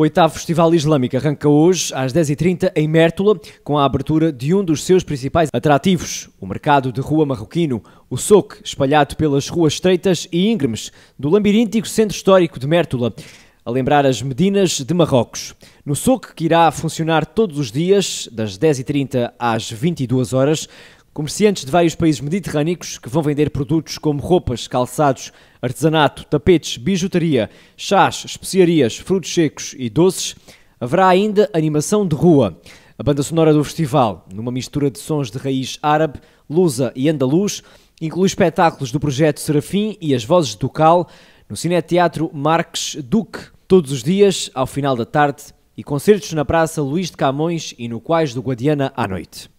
O oitavo Festival Islâmico arranca hoje às 10h30 em Mértola, com a abertura de um dos seus principais atrativos, o mercado de rua marroquino, o soque, espalhado pelas ruas estreitas e íngremes do labiríntico centro histórico de Mértola, a lembrar as Medinas de Marrocos. No soque, que irá funcionar todos os dias, das 10h30 às 22 horas, Comerciantes de vários países mediterrâneos que vão vender produtos como roupas, calçados, artesanato, tapetes, bijuteria, chás, especiarias, frutos secos e doces. Haverá ainda animação de rua. A banda sonora do festival, numa mistura de sons de raiz árabe, lusa e andaluz, inclui espetáculos do projeto Serafim e as vozes do Cal no Cineteatro Marques Duque, todos os dias, ao final da tarde, e concertos na Praça Luís de Camões e no Quais do Guadiana à noite.